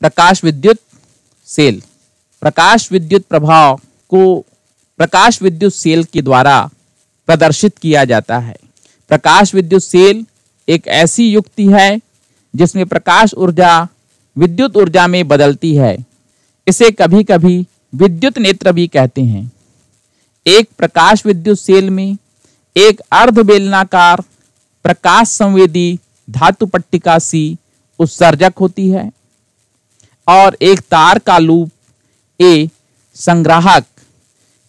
प्रकाश विद्युत सेल। प्रकाश विद्युत प्रभाव को प्रकाश विद्युत सेल के द्वारा प्रदर्शित किया जाता है। प्रकाश विद्युत सेल एक ऐसी युक्ति है जिसमें प्रकाश ऊर्जा विद्युत ऊर्जा में बदलती है। इसे कभी-कभी विद्युत नेत्र भी कहते हैं। एक प्रकाश विद्युत सेल में एक अर्ध बेलनाकार प्रकाश संवेदी धातु पट्टिका सी उत्सर्जक होती है। और एक तार का लूप, ए, संग्राहक।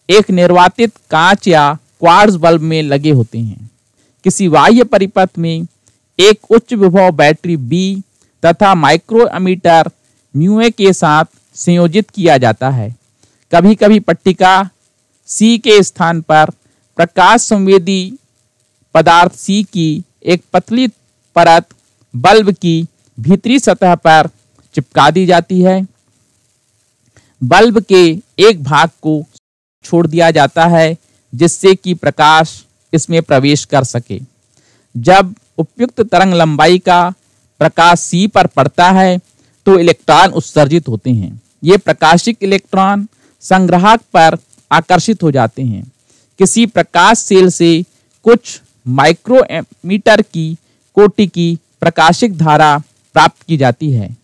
एक निर्वातित कांच या क्वार्ट्ज बल्ब में लगे होते हैं। किसी बाह्य परिपथ में एक उच्च विभव बैटरी बी तथा माइक्रो एमीटर म्यूए के साथ संयोजित किया जाता है। कभी-कभी पट्टिका सी के स्थान पर प्रकाश संवेदी पदार्थ सी की एक पतली परत बल्ब की भीतरी सतह पर चिपका दी जाती है। बल्ब के एक भाग को छोड़ दिया जाता है, जिससे कि प्रकाश इसमें प्रवेश कर सके। जब उपयुक्त तरंग लंबाई का प्रकाश सी पर पड़ता है तो इलेक्ट्रॉन उत्सर्जित होते हैं। ये प्रकाशिक इलेक्ट्रॉन संग्राहक पर आकर्षित हो जाते हैं। किसी प्रकाश सेल से कुछ माइक्रोमीटर की कोटि की प्रकाशिक धारा प्राप्त की जाती है।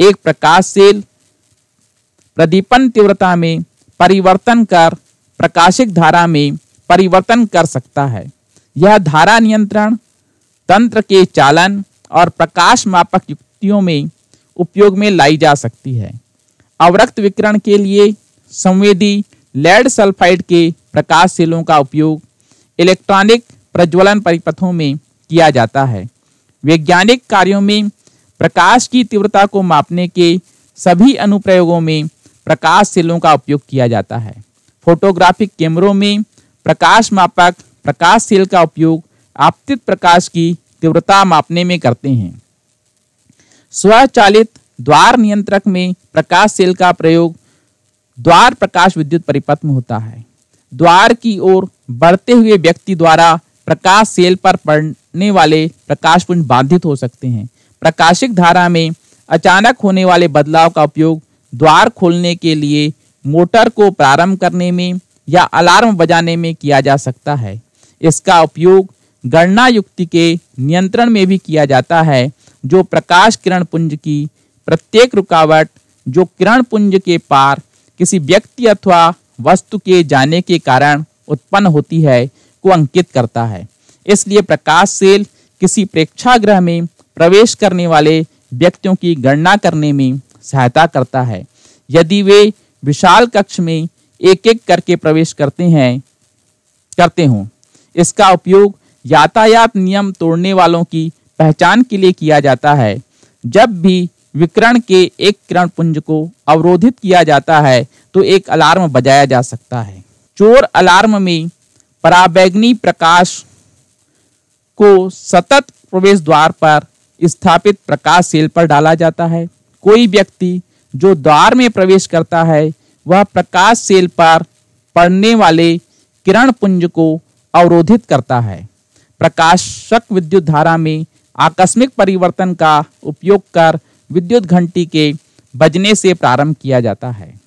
एक प्रकाश सेल प्रदीपन तीव्रता में परिवर्तन कर प्रकाशिक धारा में परिवर्तन कर सकता है। यह धारा नियंत्रण, तंत्र के चालन और प्रकाश मापक युक्तियों में उपयोग में लाई जा सकती है। अवरक्त विकिरण के लिए संवेदी लेड सल्फाइड के प्रकाश सेलों का उपयोग इलेक्ट्रॉनिक प्रज्वलन परिपथों में किया जाता है। वैज्ञानिक कार्यों में प्रकाश की तीव्रता को मापने के सभी अनुप्रयोगों में प्रकाश सेलों का उपयोग किया जाता है। फोटोग्राफिक कैमरों में प्रकाश मापक प्रकाश सेल का उपयोग आपतित प्रकाश की तीव्रता मापने में करते हैं। स्वचालित द्वार नियंत्रक में प्रकाश सेल का प्रयोग द्वार प्रकाश विद्युत परिपथ में होता है। द्वार की ओर बढ़ते हुए व्यक्ति द्वारा प्रकाश सेल पर पड़ने वाले प्रकाश पुंज बाधित हो सकते हैं। प्रकाशिक धारा में अचानक होने वाले बदलाव का उपयोग द्वार खोलने के लिए मोटर को प्रारंभ करने में या अलार्म बजाने में किया जा सकता है। इसका उपयोग गणना युक्ति के नियंत्रण में भी किया जाता है, जो प्रकाश किरण पुंज की प्रत्येक रुकावट, जो किरण पुंज के पार किसी व्यक्ति अथवा वस्तु के जाने के कारण उत्पन्न होती है, को अंकित करता है। इसलिए प्रकाश सेल किसी प्रेक्षागृह में प्रवेश करने वाले व्यक्तियों की गणना करने में सहायता करता है। यदि वे विशाल कक्ष में एक-एक करके प्रवेश करते हैं, करते हों, इसका उपयोग यातायात नियम तोड़ने वालों की पहचान के लिए किया जाता है। जब भी विकिरण के एक किरण पुंज को अवरोधित किया जाता है तो एक अलार्म बजाया जा सकता है। चोर अलार्म में पराबैंगनी प्रकाश को सतत प्रवेश द्वार पर स्थापित प्रकाश सेल पर डाला जाता है। कोई व्यक्ति जो द्वार में प्रवेश करता है, वह प्रकाश सेल पर पड़ने वाले किरण पुंज को अवरोधित करता है। प्रकाशक विद्युत धारा में आकस्मिक परिवर्तन का उपयोग कर विद्युत घंटी के बजने से प्रारंभ किया जाता है।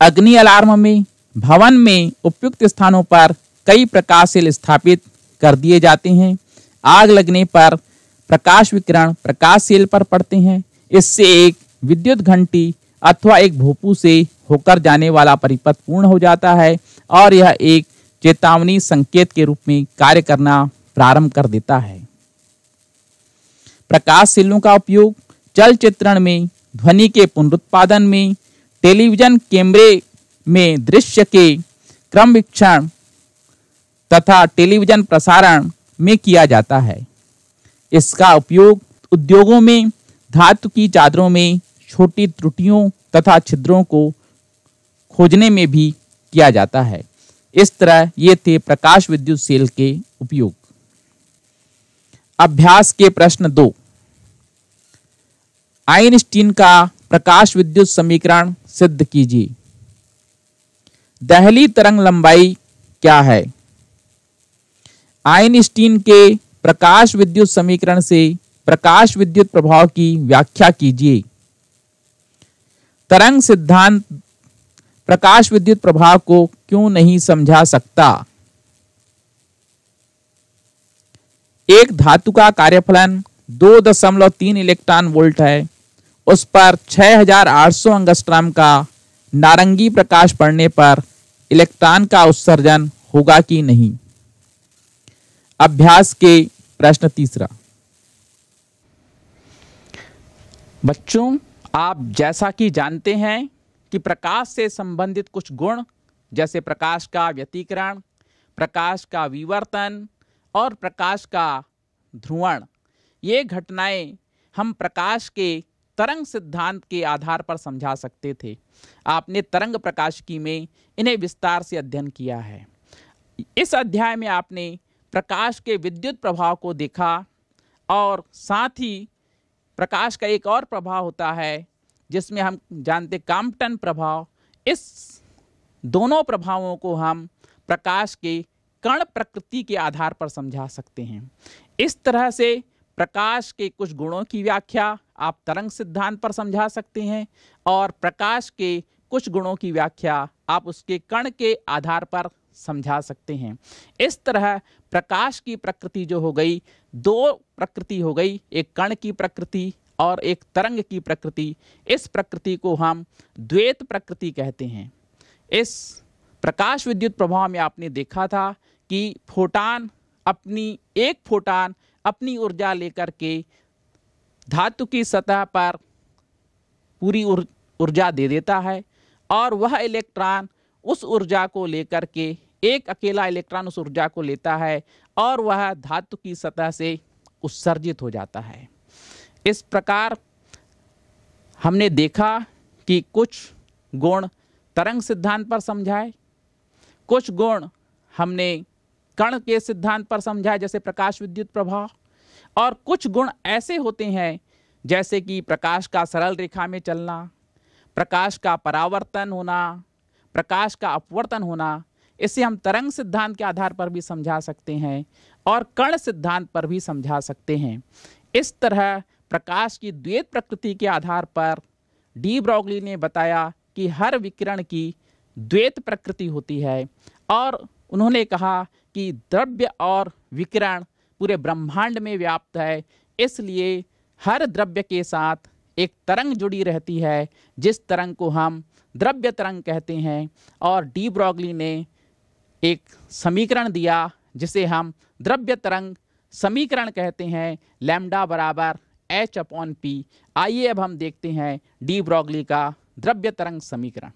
अग्नि अलार्म में, भवन में उपयुक्त स्थानों पर कई प्रकाश सेल स्थापित कर दिए जाते हैं। आग लगने पर प्रकाश विकिरण प्रकाश सेल पर पड़ते हैं। इससे एक विद्युत घंटी अथवा एक भोपू से होकर जाने वाला परिपथ पूर्ण हो जाता है और यह एक चेतावनी संकेत के रूप में कार्य करना प्रारंभ कर देता है। प्रकाश सेलों का उपयोग चलचित्रण में, ध्वनि के पुनरुत्पादन में, टेलीविज़न कैमरे में दृश्य के क्रम वीक्षण तथा टेलीविज़न प्रसारण में किया जाता है। इसका उपयोग उद्योगों में, धातु की चादरों में, छोटी त्रुटियों तथा छिद्रों को खोजने में भी किया जाता है। इस तरह ये थे प्रकाश विद्युत सेल के उपयोग। अभ्यास के प्रश्न दो। आइंस्टीन का प्रकाश विद्युत समीकरण सिद्ध कीजिए। दहली तरंग लंबाई क्या है? आइंस्टीन के प्रकाश विद्युत समीकरण से प्रकाश विद्युत प्रभाव की व्याख्या कीजिए। तरंग सिद्धांत प्रकाश विद्युत प्रभाव को क्यों नहीं समझा सकता? एक धातु का कार्यफलन दो दशमलव तीन इलेक्ट्रॉन वोल्ट है। उस पर 6800 अंगस्ट्राम का नारंगी प्रकाश पड़ने पर इलेक्ट्रॉन का उत्सर्जन होगा कि नहीं? अभ्यास के प्रश्न तीसरा। बच्चों, आप जैसा कि जानते हैं कि प्रकाश से संबंधित कुछ गुण, जैसे प्रकाश का व्यतीकरण, प्रकाश का विवर्तन और प्रकाश का ध्रुवण, ये घटनाएँ हम प्रकाश के तरंग सिद्धांत के आधार पर समझा सकते थे। आपने तरंग प्रकाशिकी में इन्हें विस्तार से अध्ययन किया है। इस अध्याय में आपने प्रकाश के विद्युत प्रभाव को देखा और साथ ही प्रकाश का एक और प्रभाव होता है, जिसमें हम जानते काम्पटन प्रभाव। इस दोनों प्रभावों को हम प्रकाश के कण प्रकृति के आधार पर समझा सकते हैं। इस तरह से प्रकाश के कुछ गुणों की व्याख्या आप तरंग सिद्धांत पर समझा सकते हैं और प्रकाश के कुछ गुणों की व्याख्या आप उसके कण के आधार पर समझा सकते हैं। इस तरह प्रकाश की प्रकृति जो हो गई, दो प्रकृति हो गई, एक कण की प्रकृति और एक तरंग की प्रकृति, इस प्रकृति को हम द्वैत प्रकृति कहते हैं। इस प्रकाश विद्युत प्रभाव में आपने देखा था कि फोटान अपनी, एक फोटान अपनी ऊर्जा लेकर के धातु की सतह पर पूरी ऊर्जा दे देता है और वह इलेक्ट्रॉन उस ऊर्जा को लेकर के एक अकेला इलेक्ट्रॉन उस ऊर्जा को लेता है और वह धातु की सतह से उत्सर्जित हो जाता है। इस प्रकार हमने देखा कि कुछ गुण तरंग सिद्धांत पर समझाए, कुछ गुण हमने कण के सिद्धांत पर समझाए, जैसे प्रकाश विद्युत प्रभाव, और कुछ गुण ऐसे होते हैं, जैसे कि प्रकाश का सरल रेखा में चलना, प्रकाश का परावर्तन होना प्रकाश का अपवर्तन होना, इसे हम तरंग सिद्धांत के आधार पर भी समझा सकते हैं और कण सिद्धांत पर भी समझा सकते हैं। इस तरह प्रकाश की द्वैत प्रकृति के आधार पर डी ब्रॉगली ने बताया कि हर विकिरण की द्वैत प्रकृति होती है और उन्होंने कहा कि द्रव्य और विकिरण पूरे ब्रह्मांड में व्याप्त है, इसलिए हर द्रव्य के साथ एक तरंग जुड़ी रहती है, जिस तरंग को हम द्रव्य तरंग कहते हैं और डी ब्रॉगली ने एक समीकरण दिया, जिसे हम द्रव्य तरंग समीकरण कहते हैं, लैम्डा बराबर एच अपॉन पी। आइए अब हम देखते हैं डी ब्रॉगली का द्रव्य तरंग समीकरण।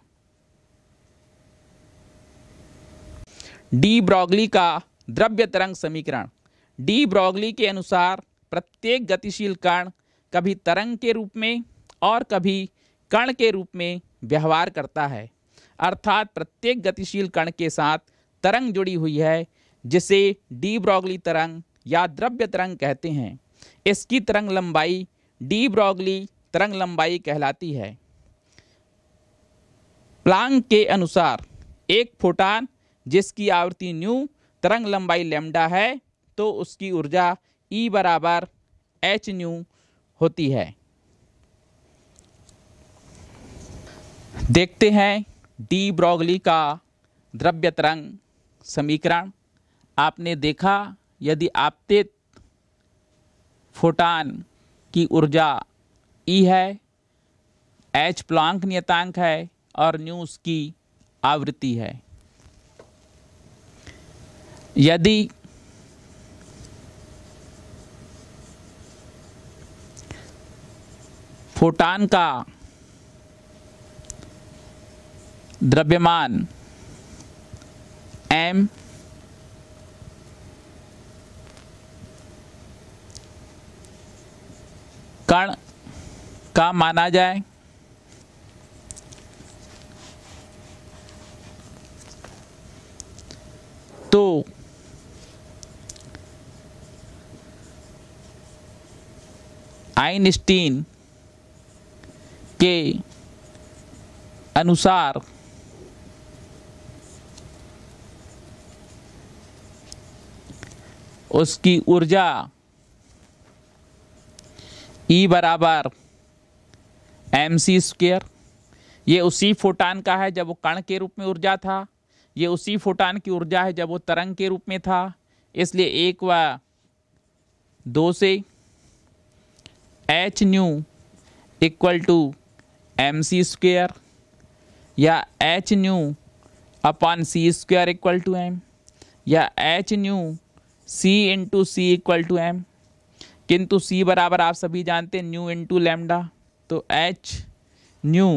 डी ब्रॉगली का द्रव्य तरंग समीकरण। डी ब्रॉगली के अनुसार प्रत्येक गतिशील कण कभी तरंग के रूप में और कभी कण के रूप में व्यवहार करता है। अर्थात प्रत्येक गतिशील कण के साथ तरंग जुड़ी हुई है, जिसे डी ब्रॉगली तरंग या द्रव्य तरंग कहते हैं। इसकी तरंग लंबाई डी ब्रॉगली तरंग लंबाई कहलाती है। प्लांग के अनुसार, एक फोटान जिसकी आवृत्ति न्यू तरंग लंबाई लेमडा है तो उसकी ऊर्जा ई बराबर एच न्यू होती है। देखते हैं डी ब्रॉगली का द्रव्य तरंग समीकरण। आपने देखा, यदि आपतित फोटान की ऊर्जा ई e है एच प्लांक नियतांक है और न्यू उसकी आवृत्ति है। यदि फोटान का द्रव्यमान एम कण का माना जाए। तो आइनस्टीन के अनुसार उसकी ऊर्जा ई बराबर एम सी स्क्वेयर ये उसी फोटान का है जब वो कण के रूप में ऊर्जा था, ये उसी फोटान की ऊर्जा है जब वो तरंग के रूप में था, इसलिए एक व दो से H nu equal to M C square या H nu upon C square equal to M या H nu C into C equal to M किंतु सी बराबर आप सभी जानते हैं न्यू इंटू लेमडा तो H nu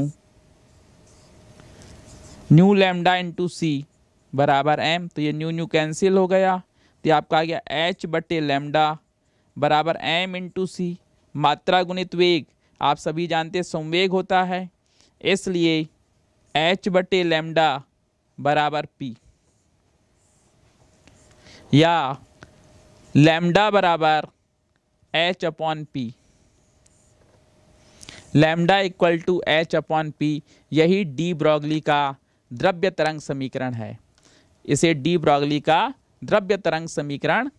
nu lambda into C बराबर एम तो ये न्यू न्यू कैंसिल हो गया. तो आपका आ गया एच बटे लेमडा बराबर एम इंटू सी मात्रा गुणित वेग आप सभी जानते हैं, संवेग होता है. इसलिए एच बटे लेमडा बराबर पी या लेमडा बराबर H upon P. Lambda equal to H upon P, यही डी ब्रॉगली का द्रव्य तरंग समीकरण है। इसे डी ब्रॉगली का द्रव्य तरंग समीकरण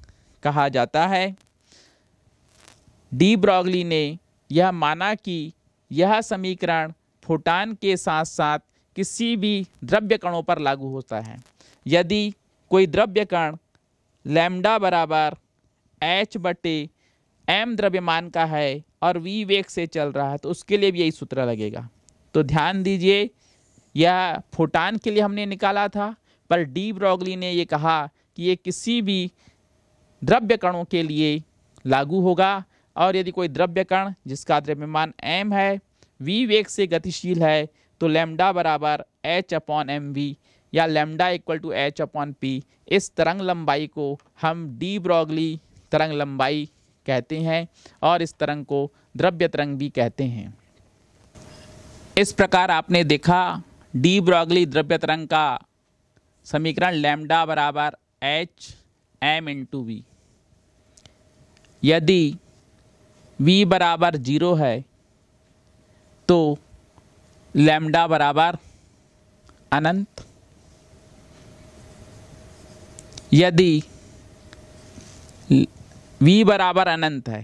कहा जाता है। डी ब्रॉगली ने यह माना कि यह समीकरण फोटान के साथ साथ किसी भी द्रव्य कणों पर लागू होता है। यदि कोई द्रव्य कण लैम्डा बराबर एच बटे एम द्रव्यमान का है और वी वेग से चल रहा है तो उसके लिए भी यही सूत्र लगेगा। तो ध्यान दीजिए, यह फोटान के लिए हमने निकाला था, पर डी ब्रॉगली ने ये कहा कि ये किसी भी द्रव्य कणों के लिए लागू होगा और यदि कोई द्रव्य कण जिसका द्रव्यमान एम है वी वेग से गतिशील है तो लेमडा बराबर एच अपॉन एम वी या lambda equal to H upon P इस तरंग लंबाई को हम डी ब्रॉगली तरंग लंबाई कहते हैं और इस तरंग को द्रव्य तरंग भी कहते हैं। इस प्रकार आपने देखा डी ब्रॉगली द्रव्य तरंग का समीकरण लैम्डा बराबर एच एम इंटू वी। यदि v बराबर ज़ीरो है तो लैम्डा बराबर अनंत। यदि v बराबर अनंत है।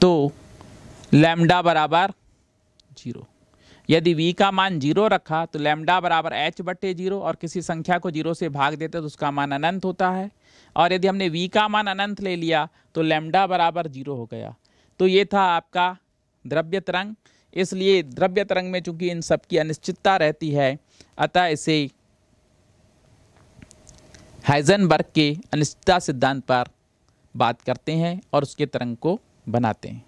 तो लैम्डा बराबर ज़ीरो। यदि v का मान ज़ीरो रखा तो लैम्डा बराबर एच बटे ज़ीरो और किसी संख्या को ज़ीरो से भाग देते तो उसका मान अनंत होता है। और यदि हमने v का मान अनंत ले लिया तो लैम्डा बराबर ज़ीरो हो गया। तो ये था आपका द्रव्य तरंग। इसलिए द्रव्य तरंग में चूँकि इन सब की अनिश्चितता रहती है, अतः इसे हाइजनबर्ग के अनिश्चितता सिद्धांत पर बात करते हैं और उसके तरंग को बनाते हैं।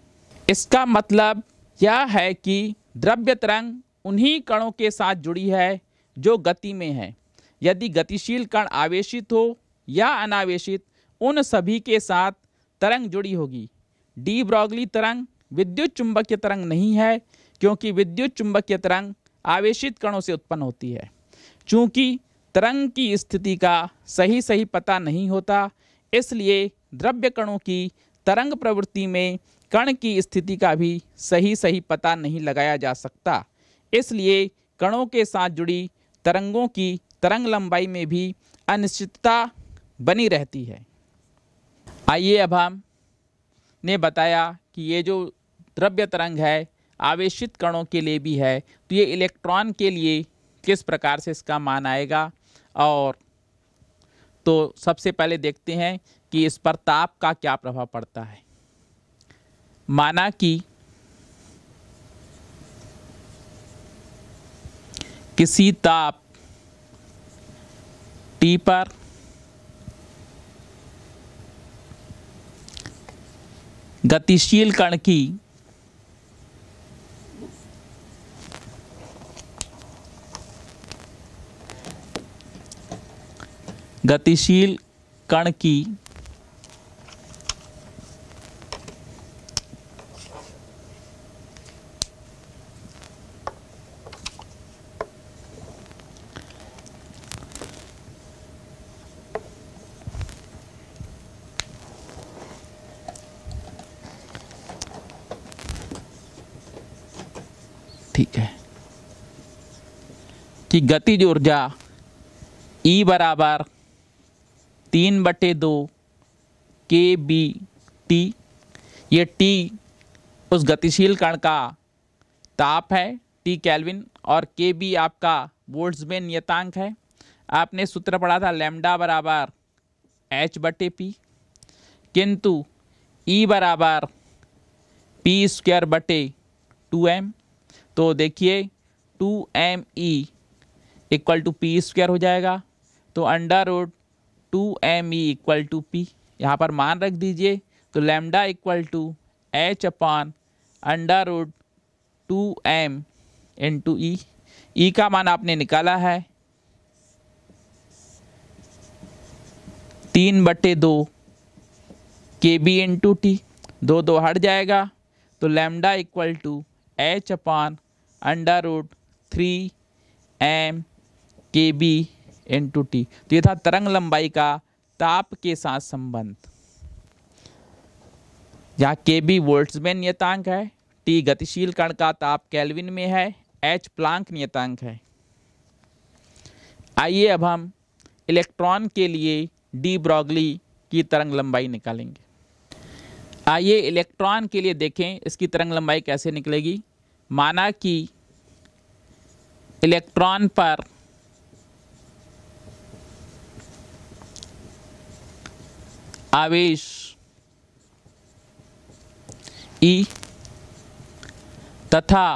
इसका मतलब यह है कि द्रव्य तरंग उन्हीं कणों के साथ जुड़ी है जो गति में है। यदि गतिशील कण आवेशित हो या अनावेशित, उन सभी के साथ तरंग जुड़ी होगी। डी ब्रॉगली तरंग विद्युत चुंबकीय तरंग नहीं है, क्योंकि विद्युत चुंबकीय तरंग आवेशित कणों से उत्पन्न होती है। चूँकि तरंग की स्थिति का सही सही पता नहीं होता, इसलिए द्रव्य कणों की तरंग प्रवृत्ति में कण की स्थिति का भी सही सही पता नहीं लगाया जा सकता। इसलिए कणों के साथ जुड़ी तरंगों की तरंग लंबाई में भी अनिश्चितता बनी रहती है। आइए अब हम ने बताया कि ये जो द्रव्य तरंग है, आवेशित कणों के लिए भी है तो ये इलेक्ट्रॉन के लिए किस प्रकार से इसका मान आएगा? और तो सबसे पहले देखते हैं कि इस पर ताप का क्या प्रभाव पड़ता है। माना कि किसी ताप टी पर गतिशील कण की गतिशील कण की ठीक है। कि गतिज ऊर्जा ई बराबर तीन बटे दो के बी टी, ये टी उस गतिशील कण का ताप है, टी कैलविन और के बी आपका में नियतांक है। आपने सूत्र पढ़ा था लेमडा बराबर एच बटे पी, किंतु ई बराबर पी स्क्वायर बटे टू एम तो देखिए two M E equal to P square हो जाएगा। तो under root two M E equal to P. यहाँ पर मान रख दीजिए तो lambda equal to H upon under root two M into E. E का मान आपने निकाला है। तीन बटे दो के बी इंटू टी। दो दो हट जाएगा तो lambda equal to H upon under root three M K B into T तो ये था तरंग लंबाई का ताप के साथ संबंध। यहाँ के बी वोल्ट्स में नियतांक है टी गतिशील कण का ताप कैलविन में है एच प्लांक नियतांक है। आइए अब हम इलेक्ट्रॉन के लिए डी ब्रॉगली की तरंग लंबाई निकालेंगे। आइए इलेक्ट्रॉन के लिए देखें इसकी तरंग लंबाई कैसे निकलेगी। माना कि इलेक्ट्रॉन पर आवेश ई तथा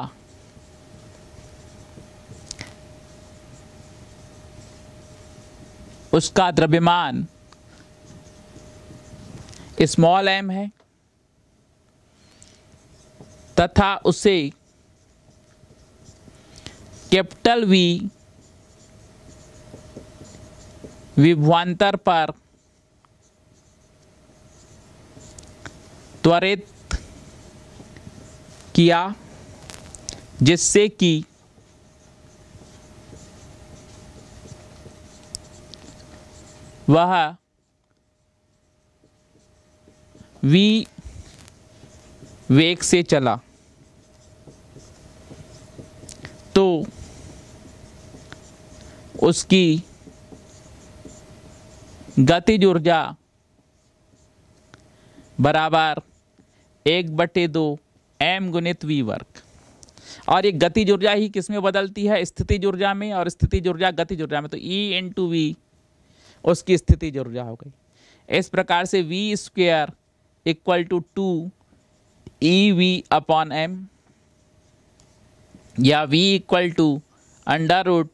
उसका द्रव्यमान स्मॉल एम है। तथा उसे कैपिटल वी विभवांतर पर त्वरित किया जिससे कि वह वी वेग से चला। तो उसकी गतिज ऊर्जा बराबर एक बटे दो एम गुणित वी वर्ग। और ये गतिज ऊर्जा ही किसमें बदलती है? स्थिति ऊर्जा में, और स्थिति ऊर्जा गतिज ऊर्जा में। तो ई इन टू वी उसकी स्थिति ऊर्जा हो गई। इस प्रकार से V square equal to two E V upon M या v equal to under root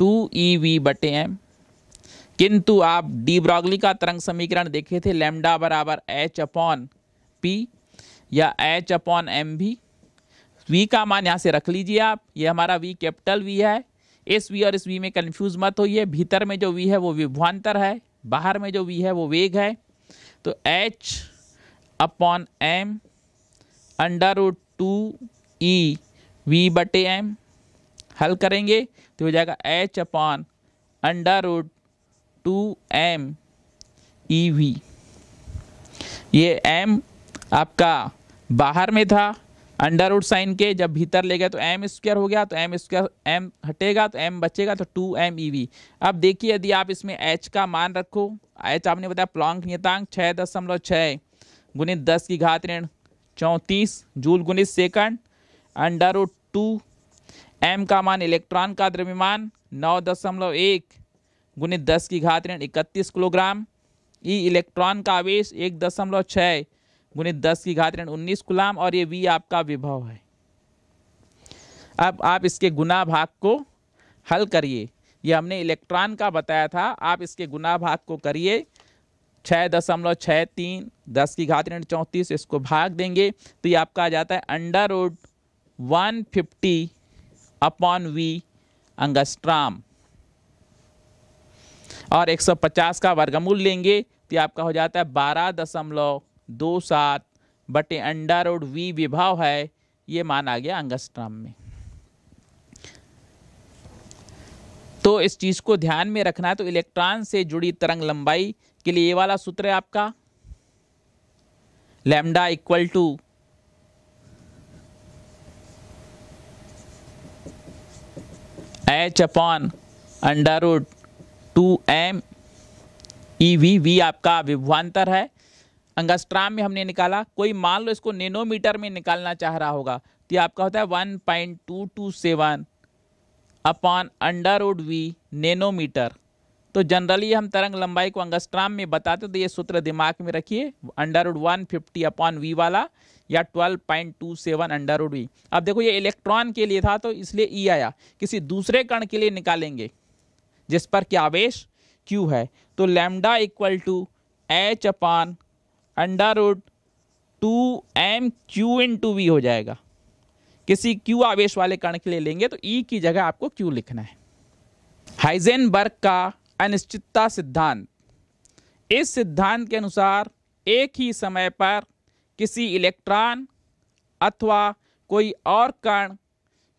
two E V बटे एम किंतु आप डी ब्रॉगली का तरंग समीकरण देखे थे लेमडा बराबर एच अपॉन पी या एच अपॉन एम भी। वी का मान यहाँ से रख लीजिए आप, ये हमारा वी कैपिटल वी है। इस वी और इस वी में कन्फ्यूज़ मत होइए, भीतर में जो वी है वो विभवान्तर है, बाहर में जो वी है वो वेग है। तो H upon M under root two E V बटे एम हल करेंगे तो हो जाएगा H upon under root two M E V ये एम आपका बाहर में था अंडर उड साइन के जब भीतर ले गए तो एम स्क्वायर हो गया तो एम स्क्वायर एम हटेगा तो एम बचेगा तो टू एम ई वी अब देखिए, यदि आप इसमें एच का मान रखो एच आपने बताया प्लॉन्क नियतांक छः दशमलव छः गुणित दस की घात ऋण, चौंतीस जूल गुणित second under root two M का मान इलेक्ट्रॉन का द्रव्यमान, नौ दशमलव एक गुणित दस की घात ऋण, इकतीस किलोग्राम ई इलेक्ट्रॉन का आवेश एक दशमलव छः गुणित दस की घात ऋण उन्नीस गुलाम और ये वी आपका विभव है। अब आप इसके गुना भाग को हल करिए। ये हमने इलेक्ट्रॉन का बताया था, आप इसके गुना भाग को करिए। छः दशमलव छः तीन, दस की घात ऋण चौंतीस, इसको भाग देंगे। तो ये आपका आ जाता है, under root one fifty upon V angstrom और 150 का वर्गमूल लेंगे तो आपका हो जाता है बारह दशमलव दो सात बटे अंडा रोड वी विभाव है, ये मान गया अंगस्ट्राम में। तो इस चीज़ को ध्यान में रखना है तो इलेक्ट्रॉन से जुड़ी तरंग लंबाई के लिए ये वाला सूत्र है आपका। Lambda equal to H upon under root two M E V V आपका विभवान्तर है। अंगस्ट्राम में हमने निकाला। कोई मान लो इसको नैनोमीटर में निकालना चाह रहा होगा तो ये आपका होता है one point two two seven upon under root V nanometre तो जनरली हम तरंग लंबाई को अंगस्ट्राम में बताते तो ये सूत्र दिमाग में रखिए under root one fifty upon V वाला, या twelve point two seven under root V अब देखो ये इलेक्ट्रॉन के लिए था तो इसलिए ई e आया। किसी दूसरे कण के लिए निकालेंगे, जिस पर क्या आवेश क्यू है। तो lambda equal to H upon under root two M Q into V हो जाएगा। किसी क्यू आवेश वाले कण के लिए लेंगे तो ई e की जगह आपको क्यू लिखना है। हाइजेनबर्ग का अनिश्चितता सिद्धांत। इस सिद्धांत के अनुसार एक ही समय पर किसी इलेक्ट्रॉन अथवा कोई और कण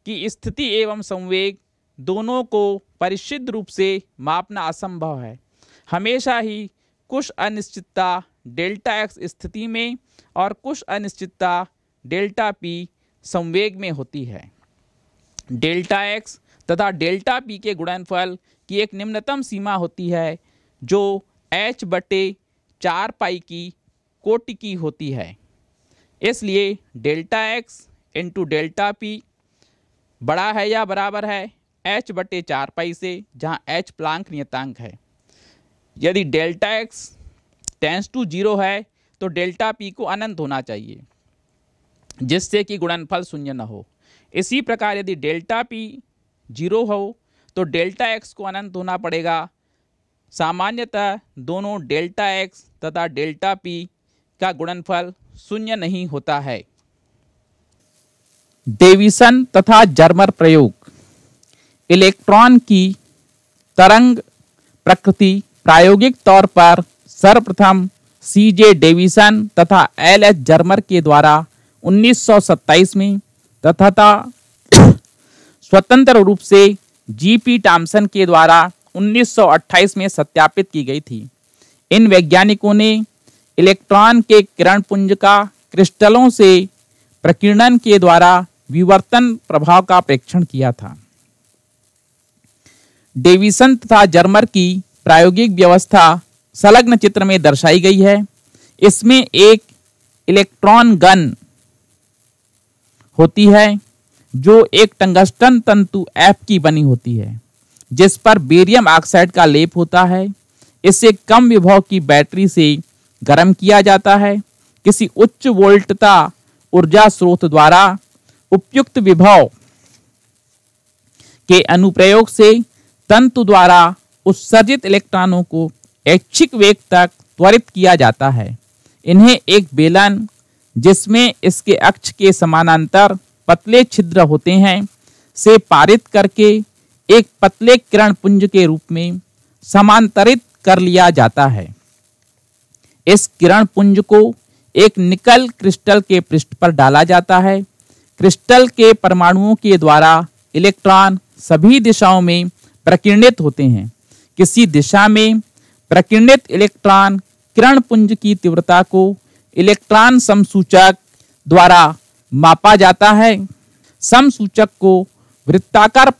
की स्थिति एवं संवेग दोनों को परिशुद्ध रूप से मापना असंभव है। हमेशा ही कुछ अनिश्चितता डेल्टा एक्स स्थिति में और कुछ अनिश्चितता डेल्टा पी संवेग में होती है। डेल्टा एक्स तथा डेल्टा पी के गुणनफल की एक निम्नतम सीमा होती है, जो एच बटे चार पाई की कोटि की होती है। इसलिए delta X into delta P बड़ा है या बराबर है एच बटे चार पाई से, जहाँ एच प्लांक नियतांक है। यदि delta X tends to zero है तो डेल्टा पी को अनंत होना चाहिए, जिससे कि गुणनफल शून्य न हो। इसी प्रकार यदि डेल्टा पी ज़ीरो हो तो डेल्टा एक्स को अनंत होना पड़ेगा। सामान्यतः दोनों डेल्टा एक्स तथा डेल्टा पी का गुणनफल शून्य नहीं होता है। डेविसन तथा जर्मर प्रयोग। इलेक्ट्रॉन की तरंग प्रकृति प्रायोगिक तौर पर सर्वप्रथम सी जे डेविसन तथा एल एच जर्मर के द्वारा 1927 में तथा स्वतंत्र रूप से जी पी टॉमसन के द्वारा 1928 में सत्यापित की गई थी। इन वैज्ञानिकों ने इलेक्ट्रॉन के किरण पुंज का क्रिस्टलों से प्रकीर्णन के द्वारा विवर्तन प्रभाव का परीक्षण किया था। डेविसन तथा जर्मर की प्रायोगिक व्यवस्था संलग्न चित्र में दर्शाई गई है। इसमें एक इलेक्ट्रॉन गन होती है, जो एक टंगस्टन तंतु एफ़ की बनी होती है, जिस पर बेरियम ऑक्साइड का लेप होता है। इसे कम विभव की बैटरी से गर्म किया जाता है। किसी उच्च वोल्टता ऊर्जा स्रोत द्वारा उपयुक्त विभव के अनुप्रयोग से तंतु द्वारा उत्सर्जित इलेक्ट्रॉनों को ऐच्छिक वेग तक त्वरित किया जाता है। इन्हें एक बेलन, जिसमें इसके अक्ष के समानांतर पतले छिद्र होते हैं, से पारित करके एक पतले किरण पुंज के रूप में समांतरित कर लिया जाता है। इस किरण पुंज को एक निकल क्रिस्टल के पृष्ठ पर डाला जाता है। क्रिस्टल के परमाणुओं के द्वारा इलेक्ट्रॉन सभी दिशाओं में प्रकीर्णित होते हैं। किसी दिशा में प्रकीर्णित इलेक्ट्रॉन किरण पुंज की तीव्रता को इलेक्ट्रॉन समसूचक द्वारा मापा जाता है। समसूचक को वृत्ताकार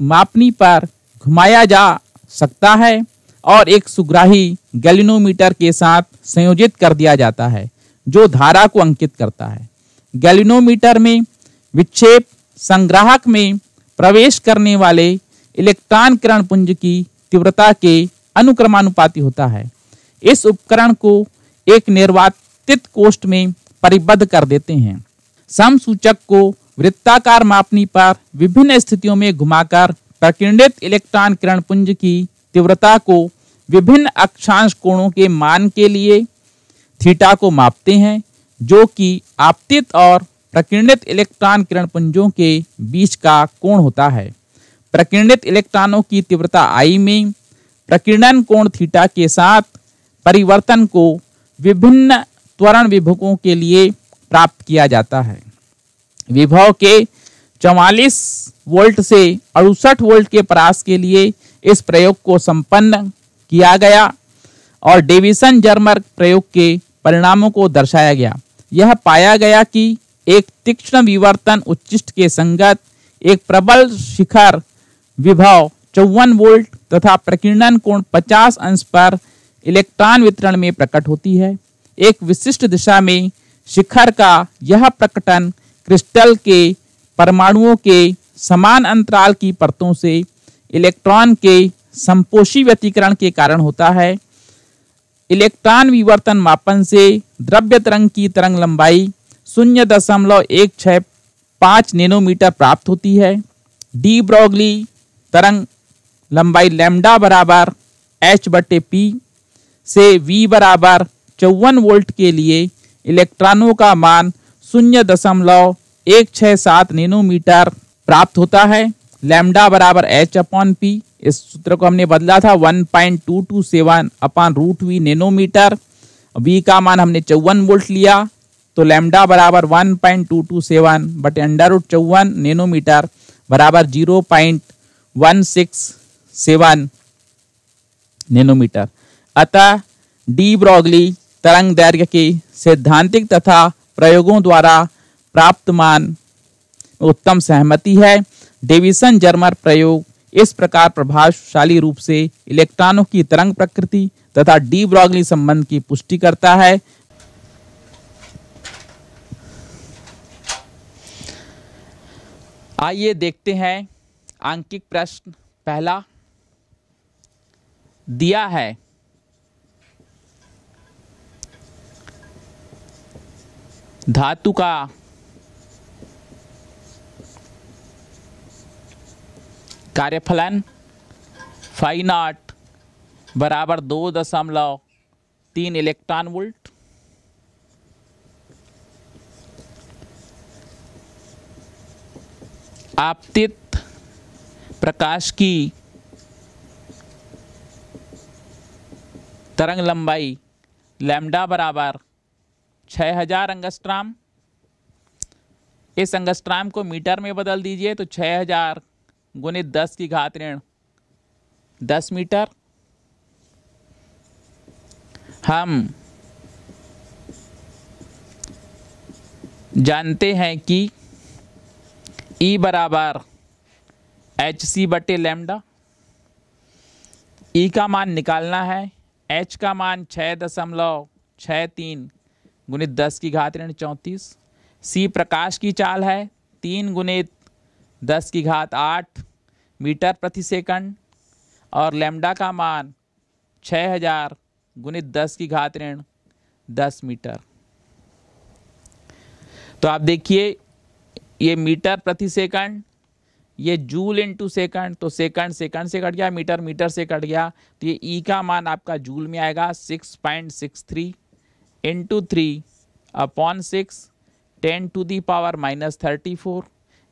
मापनी पर घुमाया जा सकता है और एक सुग्राही गैलिनोमीटर के साथ संयोजित कर दिया जाता है, जो धारा को अंकित करता है। गैलिनोमीटर में विक्षेप संग्राहक में प्रवेश करने वाले इलेक्ट्रॉन किरण पुंज की तीव्रता के अनुक्रमानुपाती होता है। इस उपकरण को एक निर्वातित कोष्ठ में परिबद्ध कर देते हैं। समसूचक को वृत्ताकार मापनी पर विभिन्न स्थितियों में घुमाकर प्रकीर्णित इलेक्ट्रॉन किरण पुंज की तीव्रता को विभिन्न अक्षांश कोणों के मान के लिए थीटा को मापते हैं, जो कि आपतित और प्रकीर्णित इलेक्ट्रॉन किरण पुंजों के बीच का कोण होता है। प्रकीर्णित इलेक्ट्रॉनों की तीव्रता आई में प्रकीर्णन कोण थीटा के साथ परिवर्तन को विभिन्न त्वरण विभवों के लिए प्राप्त किया जाता है। विभव के 44 वोल्ट से अड़सठ वोल्ट के परास के लिए इस प्रयोग को संपन्न किया गया और डेविसन जर्मर प्रयोग के परिणामों को दर्शाया गया। यह पाया गया कि एक तीक्ष्ण विवर्तन उच्चिष्ट के संगत एक प्रबल शिखर विभव चौवन वोल्ट तथा प्रकीर्णन कोण 50 अंश पर इलेक्ट्रॉन वितरण में प्रकट होती है। एक विशिष्ट दिशा में शिखर का यह प्रकटन क्रिस्टल के परमाणुओं के समान अंतराल की परतों से इलेक्ट्रॉन के संपोषी व्यतीकरण के कारण होता है। इलेक्ट्रॉन विवर्तन मापन से द्रव्य तरंग की तरंग लंबाई शून्य दशमलव एक छः पाँच नैनोमीटर प्राप्त होती है। डी ब्रॉगली तरंग लंबाई लैम्डा बराबर एच बटे पी से वी बराबर चौवन वोल्ट के लिए इलेक्ट्रॉनों का मान शून्य दशमलव एक छः सात नैनोमीटर प्राप्त होता है। लैम्डा बराबर एच अपॉन पी इस सूत्र को हमने बदला था one point two two seven upon root V nanometre. V का मान हमने चौवन वोल्ट लिया तो लैम्डा बराबर one point two two seven बटे अंडर रूट चौवन नैनोमीटर बराबर zero point one six seven nanometre अतः डी ब्रॉगली तरंग दैर्घ्य के सैद्धांतिक तथा प्रयोगों द्वारा प्राप्त मान उत्तम सहमति है। डेविसन जर्मर प्रयोग इस प्रकार प्रभावशाली रूप से इलेक्ट्रॉनों की तरंग प्रकृति तथा डी ब्रॉगली संबंध की पुष्टि करता है। आइए देखते हैं आंकिक प्रश्न पहला। दिया है। धातु का कार्यफलन फाइव नॉट बराबर दो दशमलव तीन इलेक्ट्रॉन वोल्ट आपतित प्रकाश की तरंग लंबाई, लैम्डा बराबर 6000 अंगस्ट्राम। इस अंगस्ट्राम को मीटर में बदल दीजिए तो 6000 गुणित 10 की घात ऋण 10 मीटर। हम जानते हैं कि ई बराबर एच सी बटे लेमडा। ई का मान निकालना है। एच का मान छः दशमलव छः तीन गुणित दस की घात ऋण चौंतीस। सी प्रकाश की चाल है तीन गुणित दस की घात आठ मीटर प्रति सेकंड और लेमडा का मान छः हज़ार गुणित दस की घात ऋण दस मीटर। तो आप देखिए, ये मीटर प्रति सेकंड ये जूल इंटू सेकंड तो सेकंड सेकंड से कट गया, मीटर मीटर से कट गया तो ये ई का मान आपका जूल में आएगा six point six three into three upon six ten to the power minus thirty four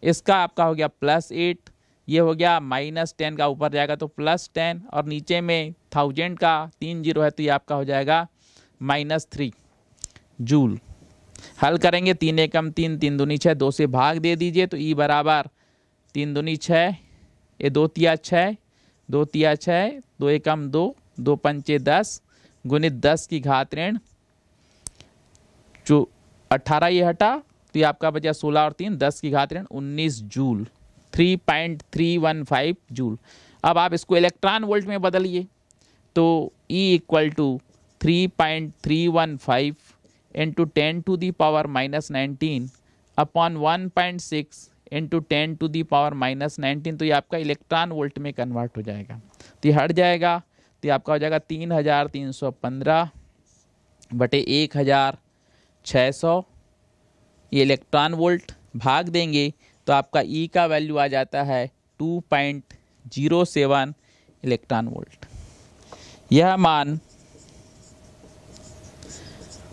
इसका आपका हो गया प्लस एट ये हो गया माइनस टेन का ऊपर जाएगा तो प्लस टेन और नीचे में थाउज़ेंड का तीन ज़ीरो है तो ये आपका हो जाएगा माइनस थ्री जूल। हल करेंगे तीन एकम तीन तीन दूनी छः दो से भाग दे दीजिए तो ई बराबर तीन दूनी छः ये दो तिया छः दो तिया छः दो एकम दो दो पंचे दस, गुणित दस की घात ऋण। जो अट्ठारह ये हटा तो ये आपका बचा सोलह और तीन, दस की घात ऋण उन्नीस joule. Three point three one five joule. अब आप इसको इलेक्ट्रॉन वोल्ट में बदलिए तो E equal to three point three one five into ten to the power minus nineteen upon one point six into ten to the power minus nineteen तो ये आपका electron volt में कन्वर्ट हो जाएगा। तो ये हट जाएगा तो ये आपका हो जाएगा तीन हज़ार तीन सौ पंद्रह बटे एक हज़ार छः सौ। ये इलेक्ट्रॉन वोल्ट भाग देंगे तो आपका ई e का वैल्यू आ जाता है two point zero seven electron volt यह मान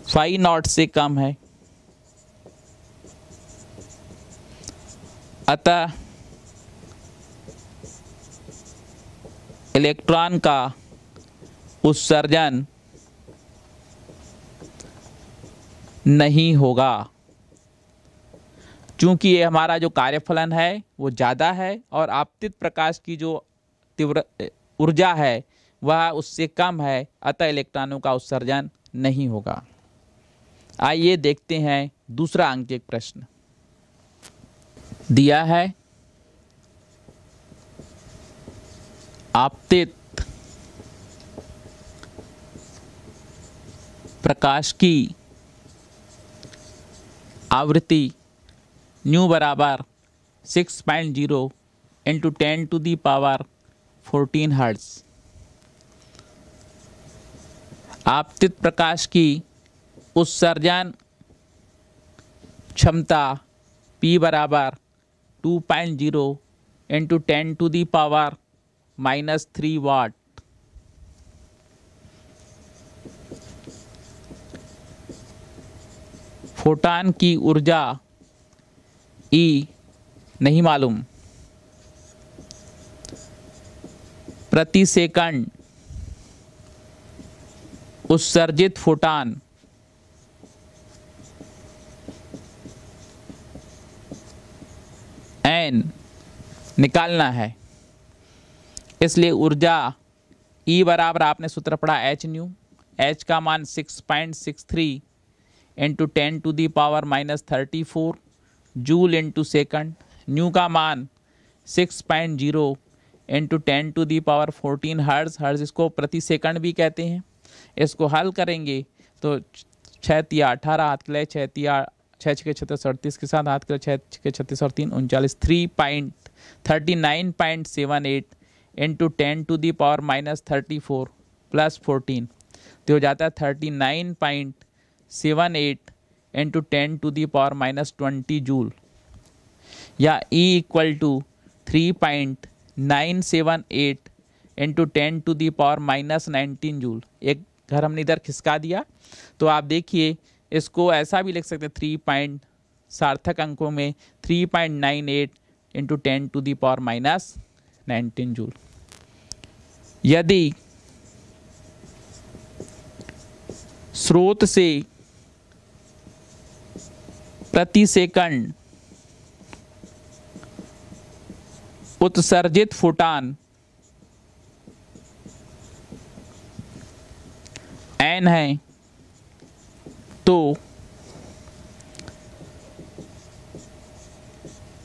फाइव नॉट से कम है। अतः इलेक्ट्रॉन का उत्सर्जन नहीं होगा। चूँकि ये हमारा जो कार्यफलन है, वो ज़्यादा है और आपतित प्रकाश की जो तीव्र ऊर्जा है, वह उससे कम है, अतः इलेक्ट्रॉनों का उत्सर्जन नहीं होगा। आइए देखते हैं दूसरा अंक एक प्रश्न। दिया है। आपतित प्रकाश की आवृत्ति न्यू बराबर six point zero into ten to the power fourteen hertz आपतित प्रकाश की उत्सर्जन क्षमता P बराबर two point zero into ten to the power minus three watt photon की ऊर्जा ई नहीं मालूम। प्रति सेकंड उत्सर्जित फोटान एन निकालना है। इसलिए ऊर्जा ई बराबर आपने सूत्र पढ़ा एच न्यू एच का मान six point six three into ten to the power minus thirty four joule into second nu का मान six point zero into ten to the power fourteen hertz hertz इसको प्रति सेकंड भी कहते हैं। इसको हल करेंगे तो छः तिया अठारह के छः तिया छः छः छत्तीस अड़तीस के साथ हाथ के लिए छः छः छत्तीस और तीन, उनचालीस। Three point thirty nine point seven eight into ten to the power minus thirty four plus fourteen तो हो जाता है thirty nine point seven eight into ten to the power minus twenty joule या E equal to three point nine seven eight into ten to the power minus nineteen joule एक घर हमने इधर खिसका दिया। तो आप देखिए इसको ऐसा भी लिख सकते हैं थ्री पॉइंट सार्थक अंकों में three point nine eight into ten to the power minus nineteen joule यदि स्रोत से प्रति सेकंड उत्सर्जित फोटान एन है तो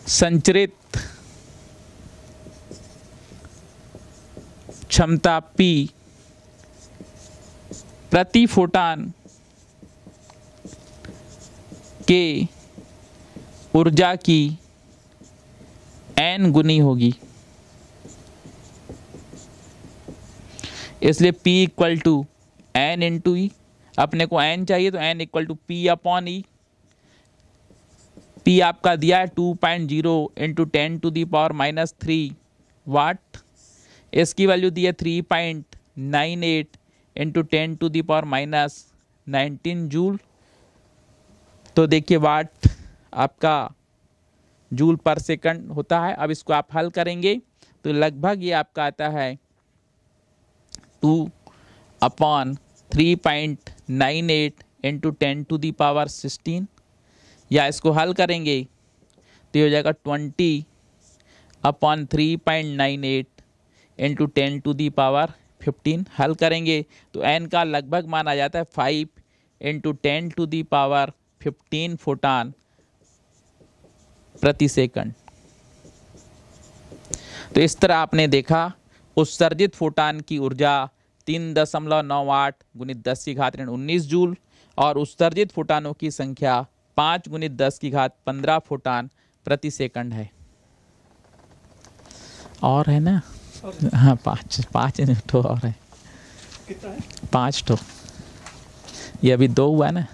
संचरित क्षमता P प्रति फोटान के ऊर्जा की एन गुनी होगी। इसलिए P equal to N into E अपने को एन चाहिए तो N equal to P upon E P आपका दिया है two point zero into ten to the power minus three watt इसकी वैल्यू दी है three point nine eight into ten to the power minus nineteen joule तो देखिए वाट आपका joule पर सेकंड होता है। अब इसको आप हल करेंगे तो लगभग ये आपका आता है two upon three point nine eight into ten to the power sixteen या इसको हल करेंगे तो हो जाएगा twenty upon three point nine eight into ten to the power fifteen हल करेंगे तो एन का लगभग माना जाता है five into ten to the power fifteen photon प्रति सेकंड तो इस तरह आपने देखा, उत्सर्जित फोटान की ऊर्जा तीन दशमलव नौ आठ गुणित दस की घात ऋण उन्नीस जूल और उत्सर्जित फोटानों की संख्या पाँच गुणित दस की घात पंद्रह फोटान प्रति सेकंड है। और है ना? हाँ पाँच पाँच ठो और है। पाँच ठो ये अभी दो हुआ है ना?